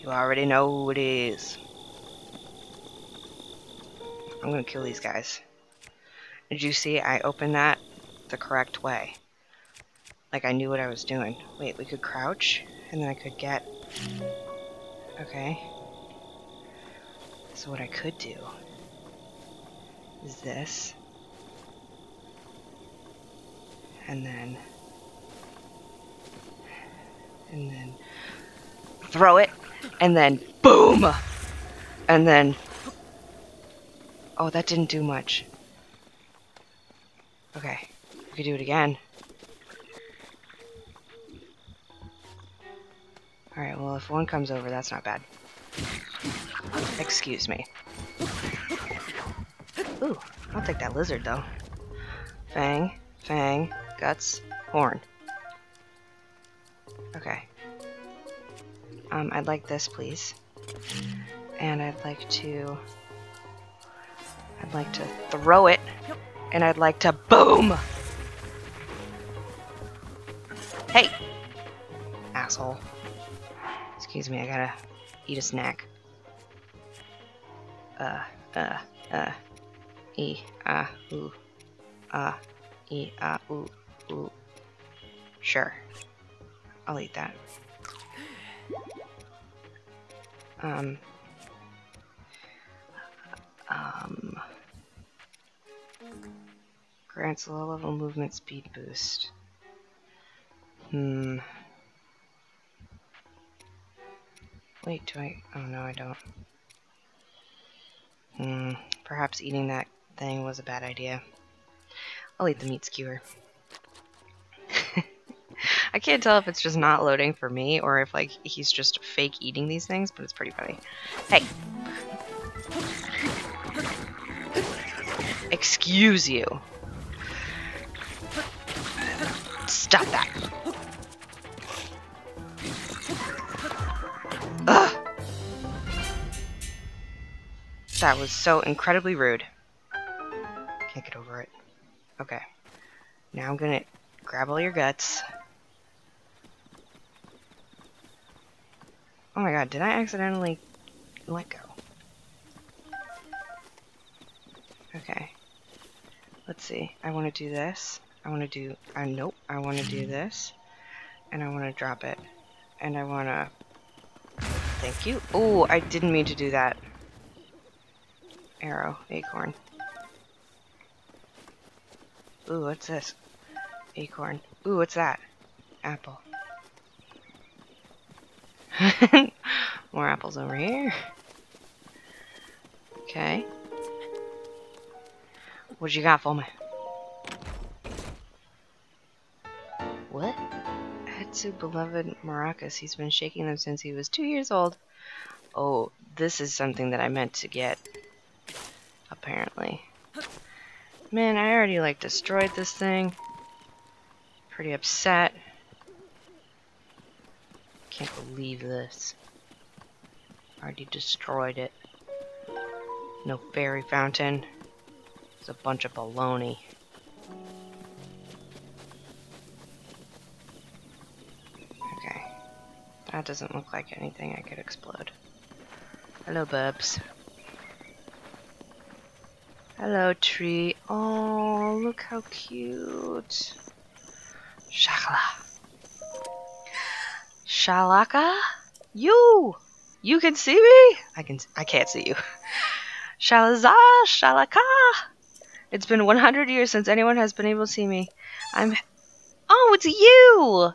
You already know who it is. I'm gonna kill these guys. Did you see I opened that the correct way? Like I knew what I was doing. Wait, we could crouch, and then I could get... Okay. So what I could do is this. And then... And then... Throw it, and then BOOM! And then... Oh, that didn't do much. Okay, we could do it again. Alright, well, if one comes over, that's not bad. Excuse me. Ooh, I'll take that lizard, though. Fang, fang, guts, horn. Okay. Um, I'd like this, please. And I'd like to... I'd like to throw it, and I'd like to BOOM! Hey! Asshole. Excuse me, I gotta eat a snack. Uh, uh, uh. E, ah, ooh. Ah, e, ah, ooh, ooh. Sure. I'll eat that. Um. Um. Grants low level movement speed boost. Hmm. Wait, do I? Oh no, I don't. Hmm. Perhaps eating that thing was a bad idea. I'll eat the meat skewer. I can't tell if it's just not loading for me or if like he's just fake eating these things, but it's pretty funny. Hey. Excuse you. Stop that. Ugh. That was so incredibly rude. Can't get over it. Okay. Now I'm gonna grab all your guts. Oh my god, did I accidentally let go? Okay. Let's see. I want to do this. I want to do... Uh, nope. I want to do this. And I want to drop it. And I want to... Thank you. Oh, I didn't mean to do that. Arrow. Acorn. Ooh, what's this? Acorn. Ooh, what's that? Apple. More apples over here. Okay. What you got for me? What? Hestu beloved maracas. He's been shaking them since he was two years old. Oh, this is something that I meant to get. Apparently. Man, I already like destroyed this thing. Pretty upset. I can't believe this. Already destroyed it. No fairy fountain. It's a bunch of baloney. Okay. That doesn't look like anything I could explode. Hello, bubs. Hello, tree. Oh, look how cute. Shakala. Shalaka? You! You can see me? I can. I can't see you. Shalaza, Shalaka. It's been 100 years since anyone has been able to see me. I'm. Oh, it's you!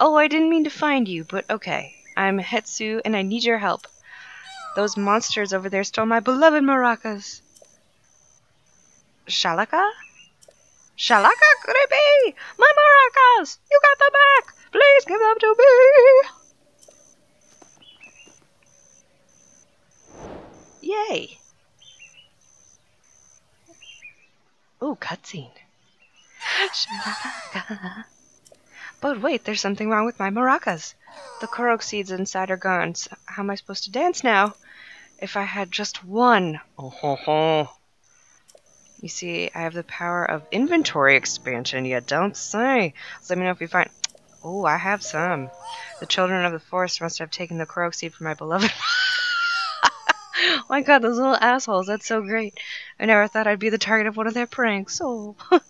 Oh, I didn't mean to find you, but okay. I'm Hestu, and I need your help. Those monsters over there stole my beloved maracas. Shalaka? Shalaka, be? My maracas! You got them back! Please give them to me! Yay! Ooh, cutscene. But wait, there's something wrong with my maracas. The korok seeds inside are gone. So how am I supposed to dance now? If I had just one. Oh ho ho. You see, I have the power of inventory expansion. You don't say. So let me know if you find. Oh, I have some. The children of the forest must have taken the Korok seed from my beloved. oh my god, those little assholes. That's so great. I never thought I'd be the target of one of their pranks. Oh.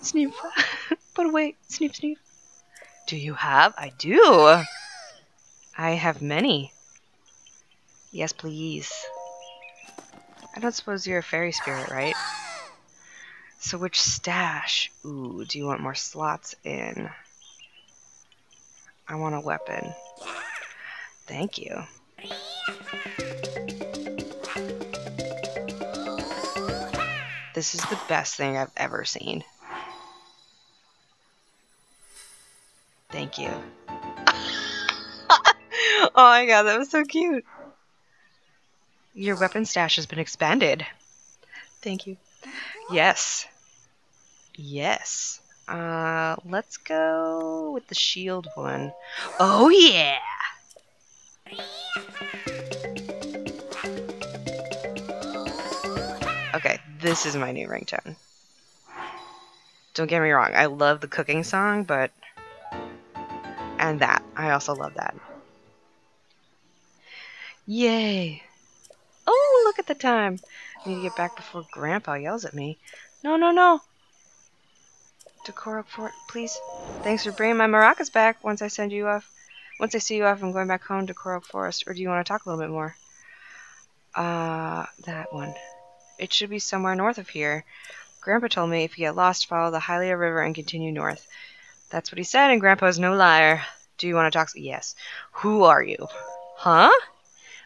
Sneep. but wait, Sneep, Sneep. Do you have? I do. I have many. Yes, please. I don't suppose you're a fairy spirit, right? So which stash? Ooh, do you want more slots in? I want a weapon. Thank you. This is the best thing I've ever seen. Thank you. oh my god, that was so cute. Your weapon stash has been expanded. Thank you. Yes. Yes. Uh, let's go with the shield one. Oh yeah! Okay, this is my new ringtone. Don't get me wrong, I love the cooking song, but... And that. I also love that. Yay! Oh, look at the time! I need to get back before Grandpa yells at me. No, no, no! To Korok Fort, please. Thanks for bringing my maracas back. Once I send you off, once I see you off, I'm going back home to Korok Forest. Or do you want to talk a little bit more? Uh, that one. It should be somewhere north of here. Grandpa told me if you get lost, follow the Hylia River and continue north. That's what he said, and Grandpa's no liar. Do you want to talk? Yes. Who are you? Huh?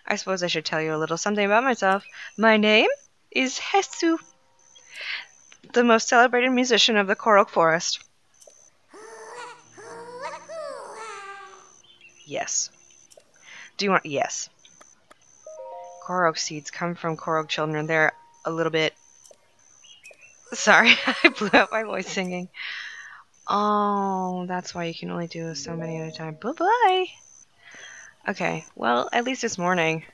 I suppose I should tell you a little something about myself. My name is Hestu, the most celebrated musician of the Korok Forest. Yes. Do you want? Yes. Korok seeds come from Korok children. They're a little bit. Sorry, I blew out my voice singing. Oh, that's why you can only do so many at a time. Bye bye. Okay, well, at least it's morning.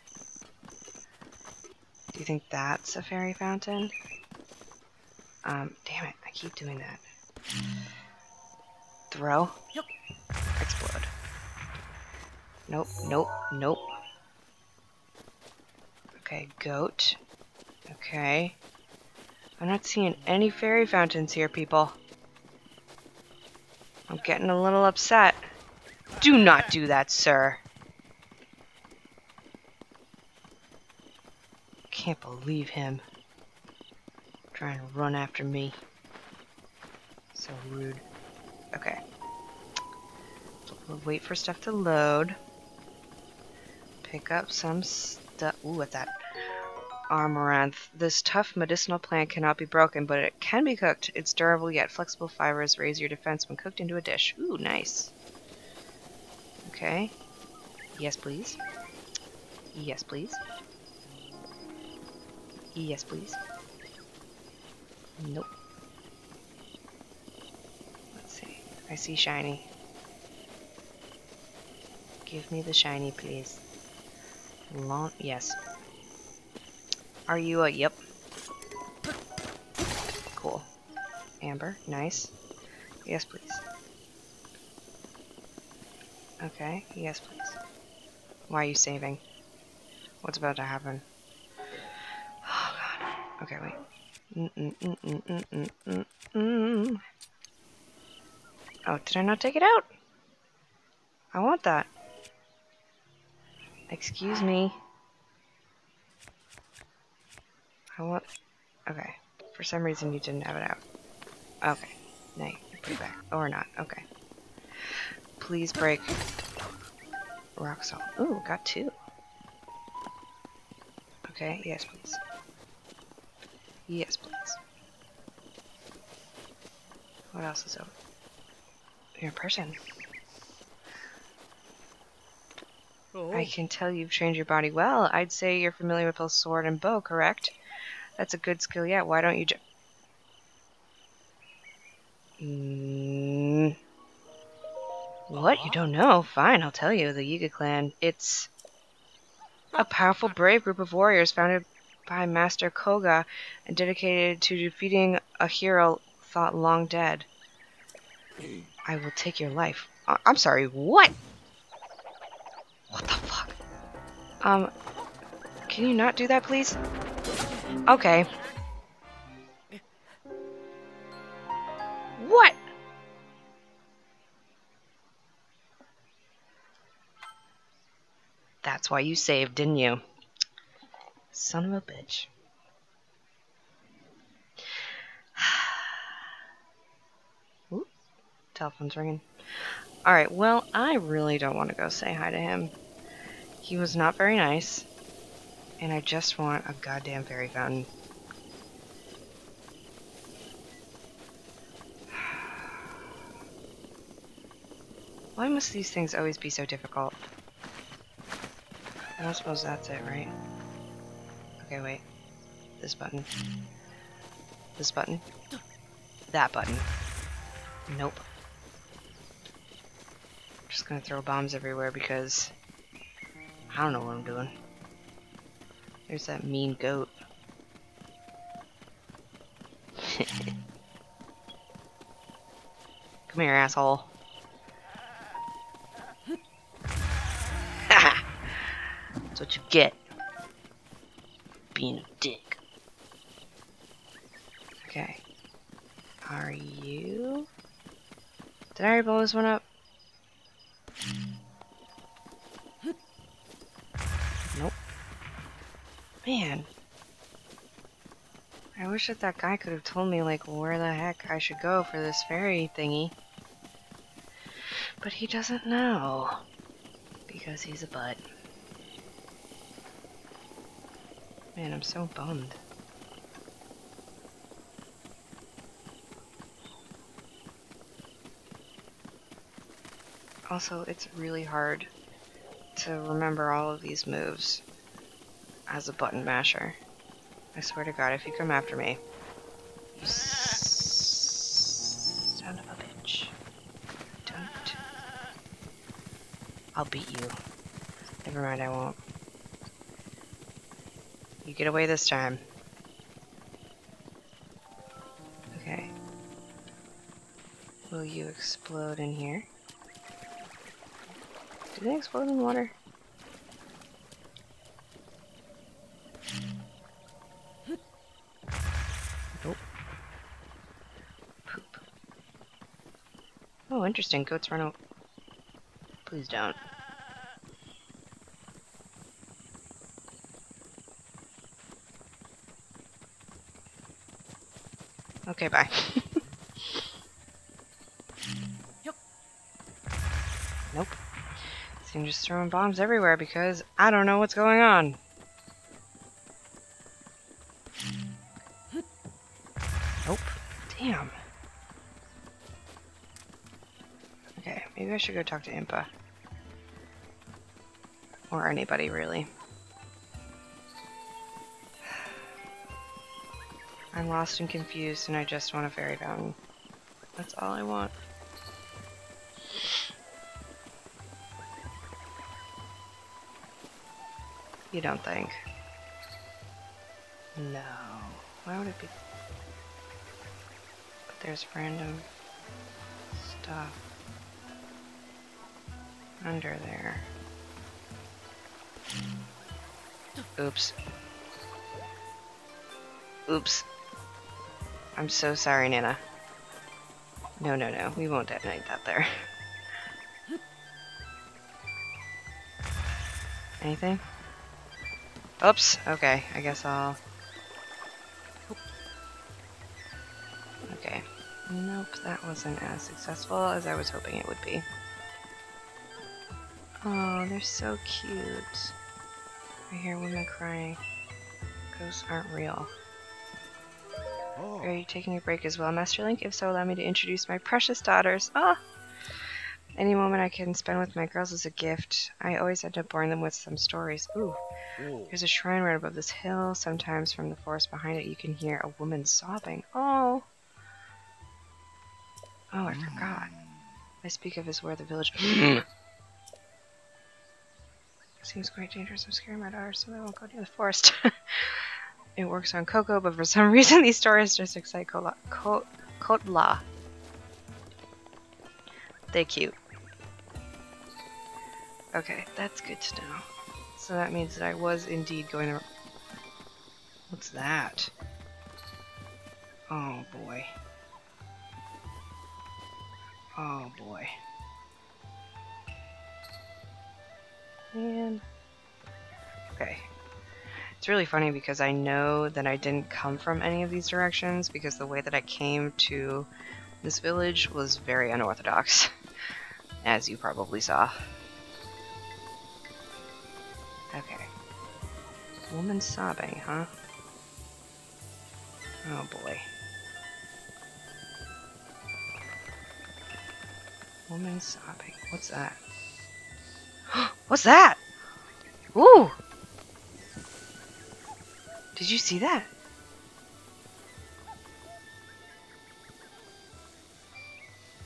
Do you think that's a fairy fountain? Um, damn it, I keep doing that. Throw. Yep. Explode. Nope, nope, nope. Okay, goat. Okay. I'm not seeing any fairy fountains here, people. I'm getting a little upset. Do not do that, sir. Can't believe him. Trying to run after me. So rude. Okay. We'll wait for stuff to load. Pick up some stuff. Ooh, what's that? Amaranth. This tough medicinal plant cannot be broken, but it can be cooked. Its durable yet flexible fibers raise your defense when cooked into a dish. Ooh, nice. Okay. Yes, please. Yes, please. Yes, please. Nope. Let's see. I see shiny. Give me the shiny, please. Long, yes. Are you a, yep. Cool. Amber, nice. Yes, please. Okay, yes, please. Why are you saving? What's about to happen? Oh, God. Okay, wait. Oh, did I not take it out? I want that. Excuse me. I want... Okay. For some reason you didn't have it out. Okay. Now you put it back. Or not. Okay. Please break. Rock salt. Ooh, got two. Okay, yes please. Yes please. What else is over? Your person. Oh. I can tell you've trained your body well. I'd say you're familiar with both sword and bow, correct? That's a good skill yet. Why don't you just... Mm. What? You don't know? Fine, I'll tell you. The Yiga clan. It's a powerful, brave group of warriors founded by Master Kohga and dedicated to defeating a hero thought long dead. I will take your life. Uh, I'm sorry, what? What the fuck? Um, can you not do that, please? Okay. What? That's why you saved, didn't you? Son of a bitch. Telephone's ringing. Alright, well, I really don't want to go say hi to him. He was not very nice. And I just want a goddamn fairy fountain. Why must these things always be so difficult? I don't suppose that's it, right? Okay, wait. This button. This button. That button. Nope. Just gonna throw bombs everywhere because I don't know what I'm doing. There's that mean goat. Come here, asshole. That's what you get. Being a dick. Okay. Are you? Did I already blow this one up? Nope. Man. I wish that that guy could have told me, like, where the heck I should go for this fairy thingy. But he doesn't know. Because he's a butt. Man, I'm so bummed. Also, it's really hard to remember all of these moves as a button masher. I swear to god, if you come after me, son of a bitch. Don't. I'll beat you. Never mind, I won't. You get away this time. Okay. Will you explode in here? Do they explode in water? Nope. Poop. Oh, interesting. Goats run out. Please don't. Okay, bye. Just throwing bombs everywhere because I don't know what's going on. Nope. Damn. Okay, maybe I should go talk to Impa. Or anybody, really. I'm lost and confused and I just want a fairy fountain. That's all I want. You don't think? No. Why would it be? But there's random stuff under there. Oops. Oops. I'm so sorry, Nana. No, no, no. We won't detonate that there. Anything? Oops. Okay, I guess I'll... Okay. Nope, that wasn't as successful as I was hoping it would be. Oh, they're so cute. I hear women crying. Ghosts aren't real. Oh. Are you taking a break as well, Master Link? If so, allow me to introduce my precious daughters. Ah! Any moment I can spend with my girls is a gift. I always end up boring them with some stories. Ooh, Oh. there's a shrine right above this hill. Sometimes from the forest behind it, you can hear a woman sobbing. Oh! Oh, I forgot. I speak of as where the village. Seems quite dangerous. I'm scaring my daughters, so I won't go near the forest. it works on Koko, but for some reason these stories just excite Cottla. They cute. Okay, that's good to know. So that means that I was indeed going to. What's that? Oh boy. Oh boy. Man. Okay. It's really funny because I know that I didn't come from any of these directions because the way that I came to this village was very unorthodox, as you probably saw. Okay. Woman sobbing, huh? Oh boy. Woman sobbing. What's that? What's that? Ooh! Did you see that?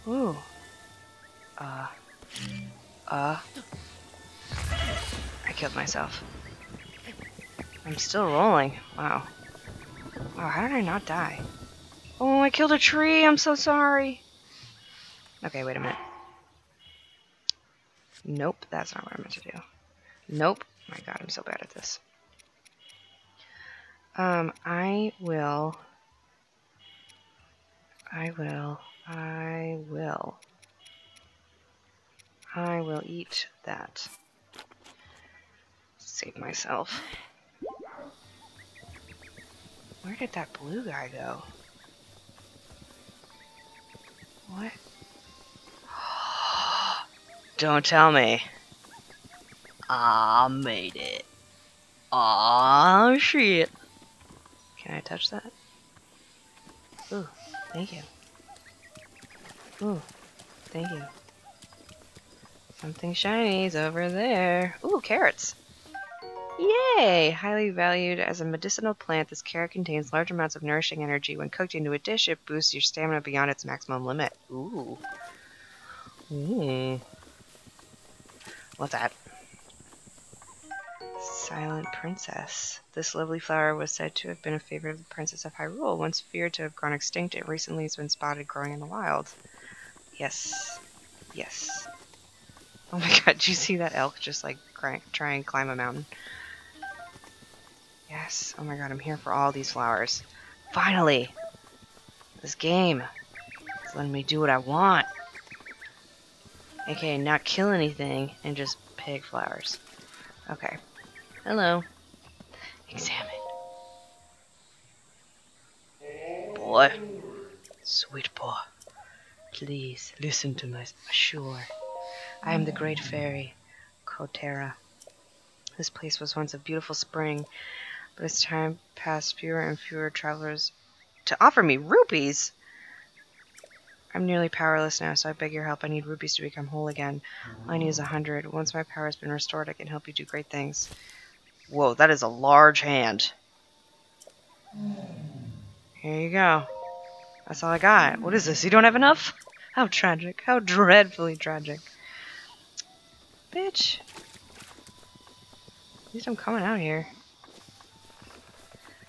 Ooh. Killed myself. I'm still rolling. Wow. Wow, how did I not die? Oh, I killed a tree. I'm so sorry. Okay, wait a minute. Nope, that's not what I meant to do. Nope. My god, I'm so bad at this. Um, I will... I will... I will... I will eat that. Save myself. Where did that blue guy go? What? Don't tell me. I made it. Aw, shit. Can I touch that? Ooh, thank you. Ooh, thank you. Something shiny is over there. Ooh, carrots. Yay! Highly valued as a medicinal plant, this carrot contains large amounts of nourishing energy. When cooked into a dish, it boosts your stamina beyond its maximum limit. Ooh. Hmm. Ooh. What's that? Silent Princess. This lovely flower was said to have been a favorite of the Princess of Hyrule. Once feared to have gone extinct, it recently has been spotted growing in the wild. Yes. Yes. Oh my god, do you see that elk just like try and climb a mountain? Yes. Oh my god, I'm here for all these flowers. Finally! This game is letting me do what I want. Okay, not kill anything and just pick flowers. Okay. Hello. Examine. Boy. Sweet boy. Please listen to my sure. I am the great fairy, Cotera. This place was once a beautiful spring, but as time passed, fewer and fewer travelers to offer me rupees. I'm nearly powerless now, so I beg your help. I need rupees to become whole again. I need a hundred. Once my power has been restored, I can help you do great things. Whoa, that is a large hand. Here you go. That's all I got. What is this? You don't have enough? How tragic. How dreadfully tragic. Bitch. At least I'm coming out here.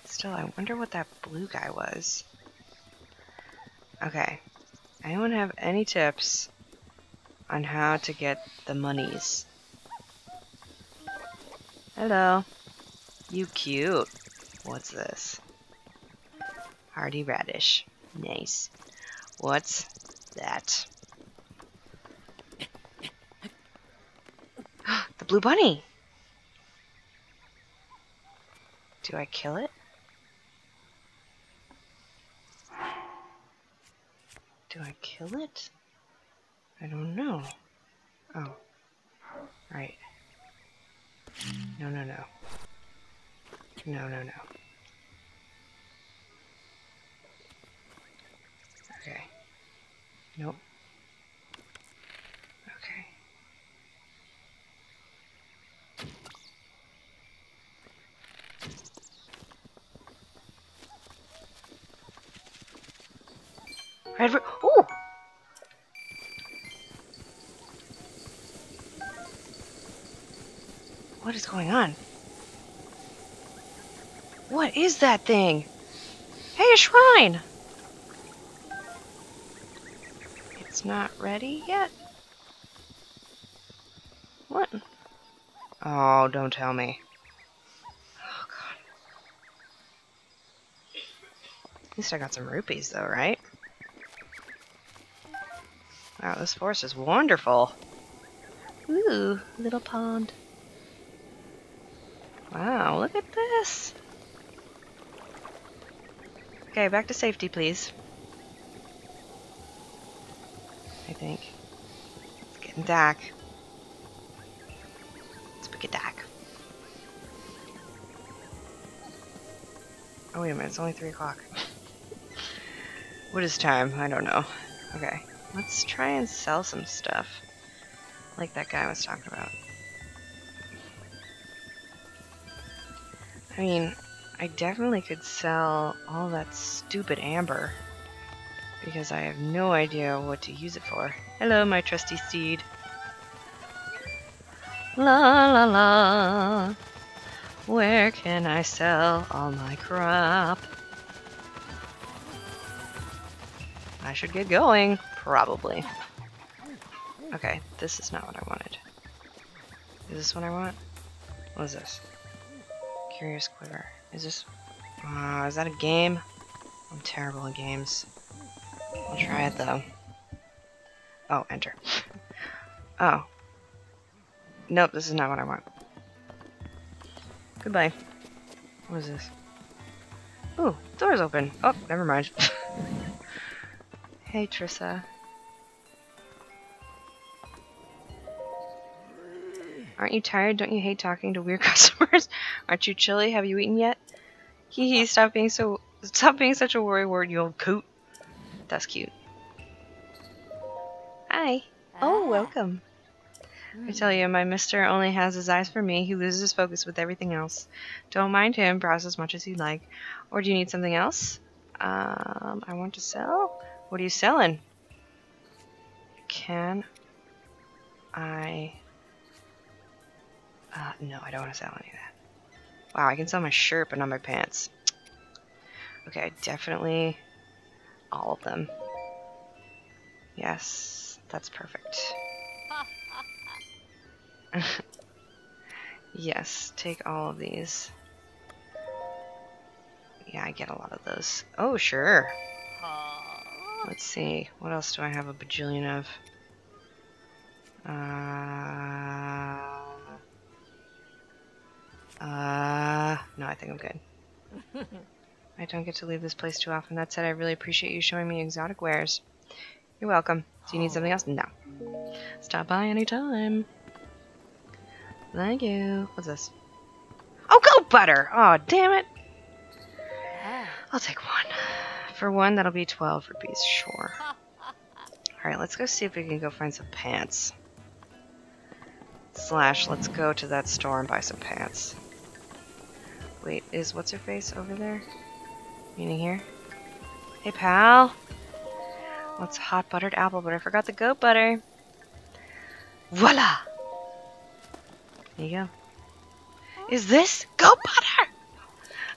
Still, I wonder what that blue guy was. Okay. Anyone have any tips on how to get the monies? Hello. You cute. What's this? Hardy radish. Nice. What's that? the blue bunny! Do I kill it? Do I kill it? I don't know. Oh. Right. No, no, no. No, no, no. Okay. Nope. Okay. Red, ooh! What is going on? What is that thing? Hey, a shrine! It's not ready yet? What? Oh, don't tell me. Oh, God. At least I got some rupees, though, right? Wow, this forest is wonderful. Ooh, little pond. Wow, look at this. Okay, back to safety, please. I think. It's getting dark. Let's pick a dark. Oh, wait a minute, it's only 3 o'clock. what is time? I don't know. Okay, let's try and sell some stuff. Like that guy was talking about. I mean, I definitely could sell all that stupid amber. Because I have no idea what to use it for. Hello, my trusty steed. La la la. Where can I sell all my crap? I should get going, probably. Okay, this is not what I wanted. Is this what I want? What is this? Curious Quiver. Is this... Uh, is that a game? I'm terrible at games. I'll try it though. Oh, enter. oh. Nope, this is not what I want. Goodbye. What is this? Ooh, door's open. Oh, never mind. hey, Trissa. Aren't you tired? Don't you hate talking to weird customers? Aren't you chilly? Have you eaten yet? Hee hee, stop being so stop being such a worry word, you old coot. That's cute. Hi. Oh, welcome. I tell you, my mister only has his eyes for me. He loses his focus with everything else. Don't mind him. Browse as much as you like. Or do you need something else? Um, I want to sell. What are you selling? Can I uh, no, I don't want to sell any of that. Wow, I can sell my shirt, but not my pants. Okay, definitely all of them. Yes, that's perfect. yes, take all of these. Yeah, I get a lot of those. Oh, sure. Let's see. What else do I have a bajillion of? Uh... Uh, no, I think I'm good. I don't get to leave this place too often. That said, I really appreciate you showing me exotic wares. You're welcome. Do you need something else? No. Stop by anytime. Thank you. What's this? Oh, goat butter! Oh, damn it. I'll take one. For one, that'll be 12 rupees, sure. Alright, let's go see if we can go find some pants. Slash, let's go to that store and buy some pants. Wait, is what's her face over there? Meaning here? Hey, pal. What's hot buttered apple butter? I forgot the goat butter. Voila! There you go. Is this goat butter?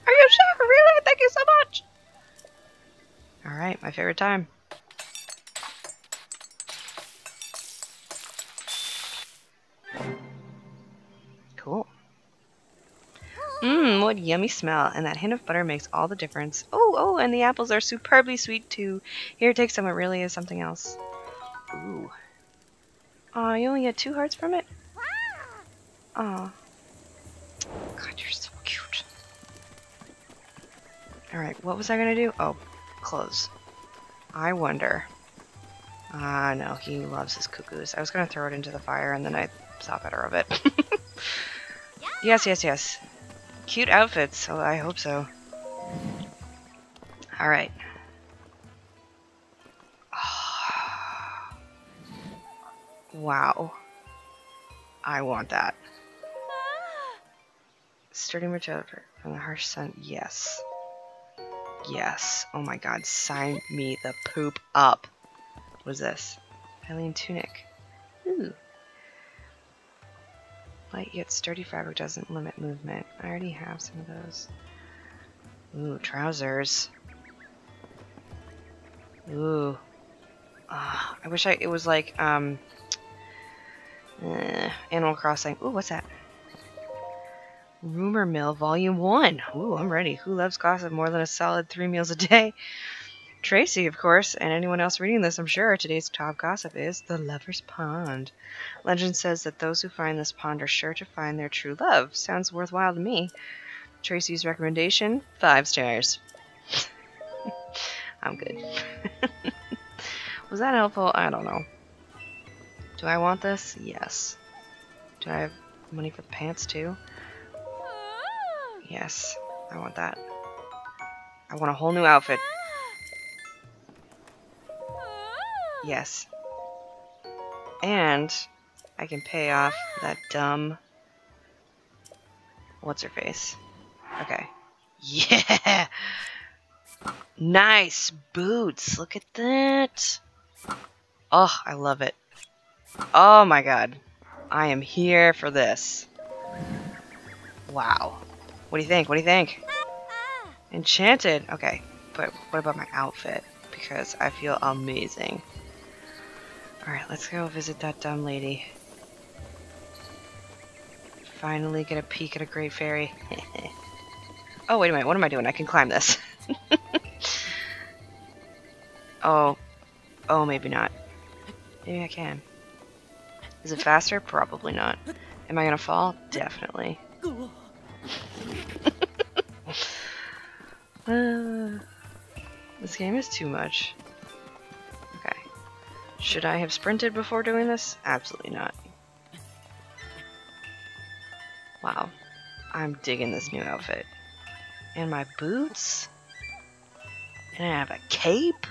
Are you sure? Really? Thank you so much. Alright, my favorite time. Yummy smell. And that hint of butter makes all the difference. Oh, oh, and the apples are superbly sweet too. Here, take some. It really is something else. Ooh. Aw, you only get two hearts from it? Aw. God, you're so cute. Alright, what was I gonna do? Oh, clothes. I wonder. Ah, uh, no, he loves his cuckoos. I was gonna throw it into the fire and then I thought better of it. yes, yes, yes. Cute outfits, oh, I hope so. Alright. wow. I want that. Sturdy material from the harsh sun. Yes. Yes. Oh my god, sign me the poop up. What is this? Hylian tunic. Ooh. Light yet sturdy fabric doesn't limit movement. I already have some of those. Ooh, trousers. Ooh. Oh, I wish I it was like um eh, Animal Crossing. Ooh, what's that? Rumor Mill Volume 1. Ooh, I'm ready. Who loves gossip more than a solid three meals a day? Traysi, of course, and anyone else reading this, I'm sure. Today's top gossip is the Lover's Pond. Legend says that those who find this pond are sure to find their true love. Sounds worthwhile to me. Traysi's recommendation five stars. I'm good. Was that helpful? I don't know. Do I want this? Yes. Do I have money for the pants too? Yes, I want that. I want a whole new outfit. Yes. And I can pay off that dumb. What's her face? Okay. Yeah! Nice boots. Look at that. Oh, I love it. Oh my god. I am here for this. Wow. What do you think? What do you think? Enchanted. Okay, but what about my outfit? Because I feel amazing. Alright, let's go visit that dumb lady. Finally get a peek at a great fairy. oh, wait a minute. What am I doing? I can climb this. oh. Oh, maybe not. Maybe I can. Is it faster? Probably not. Am I gonna fall? Definitely. uh, this game is too much. Should I have sprinted before doing this? Absolutely not. Wow. I'm digging this new outfit. And my boots? And I have a cape?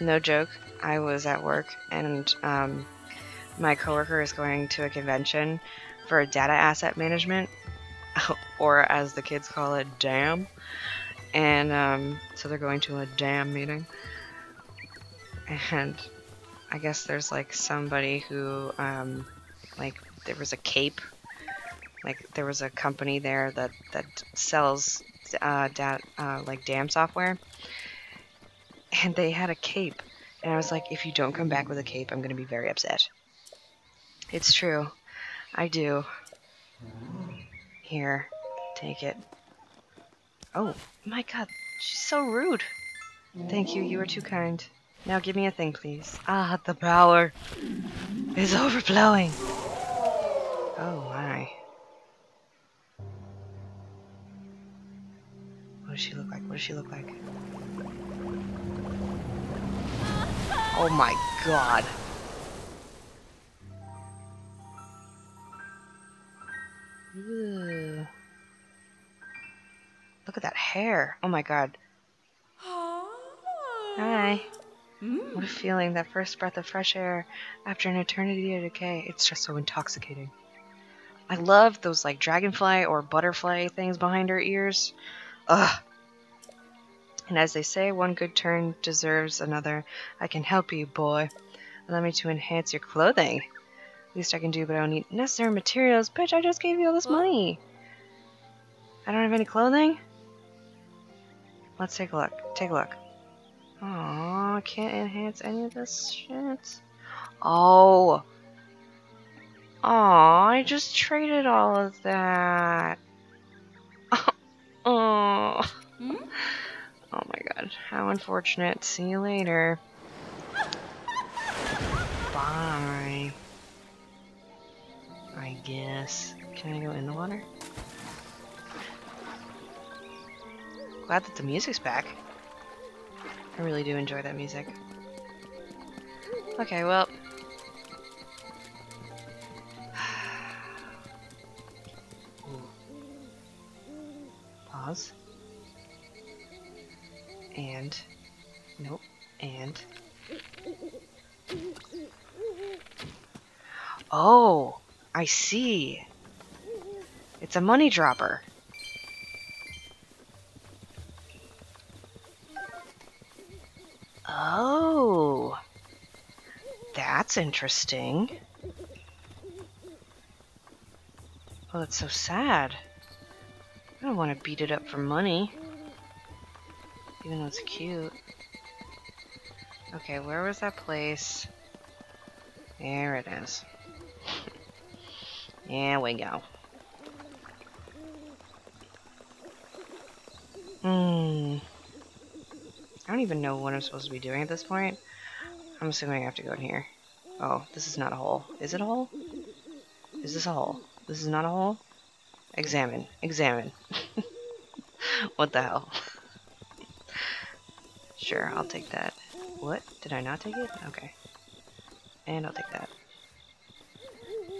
No joke. I was at work and um, my coworker is going to a convention for data asset management, or as the kids call it, DAM. And um, so they're going to a DAM meeting. And I guess there's like somebody who, um, like, there was a cape. Like, there was a company there that, that sells uh, dat, uh, like DAM software. And they had a cape and I was like, if you don't come back with a cape, I'm to be very upset. It's true. I do. Here, take it. Oh, my god, she's so rude. Thank you, you are too kind. Now give me a thing, please. Ah, the power is overflowing. Oh my. What does she look like? What does she look like? Oh my god. Ooh. Look at that hair. Oh my god. Hi. Mm. What a feeling, that first breath of fresh air after an eternity of decay. It's just so intoxicating. I love those like dragonfly or butterfly things behind her ears. Ugh. And as they say, one good turn deserves another. I can help you, boy. Allow me to enhance your clothing. Least I can do, but I don't need necessary materials. Bitch, I just gave you all this money. I don't have any clothing? Let's take a look. Take a look. I can't enhance any of this shit. Oh. Oh, I just traded all of that. Oh. Hmm? Oh my god, how unfortunate. See you later. Bye. I guess. Can I go in the water? Glad that the music's back. I really do enjoy that music. Okay, well. Pause and nope and oh I see it's a money dropper oh that's interesting oh that's so sad I don't want to beat it up for money even though it's cute. Okay, where was that place? There it is. Here we go. Hmm. I don't even know what I'm supposed to be doing at this point. I'm assuming I have to go in here. Oh, this is not a hole. Is it a hole? Is this a hole? This is not a hole? Examine. Examine. what the hell? sure, I'll take that. What? Did I not take it? Okay. And I'll take that.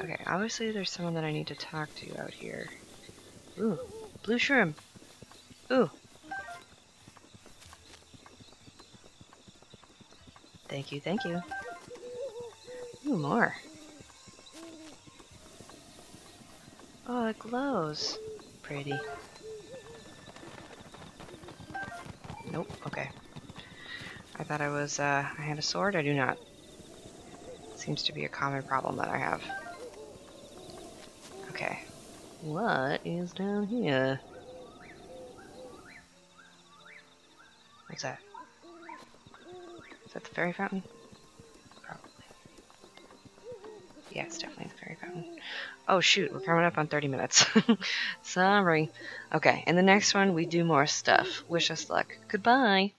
Okay, obviously there's someone that I need to talk to out here. Ooh, blue shrimp. Ooh. Thank you, thank you. Ooh, more. Oh, it glows. Pretty. Nope, okay. I thought I was, uh, I had a sword. I do not. Seems to be a common problem that I have. Okay. What is down here? What's that? Is that the fairy fountain? Probably. Yeah, it's definitely the fairy fountain. Oh shoot, we're coming up on 30 minutes. Sorry. Okay, in the next one we do more stuff. Wish us luck. Goodbye.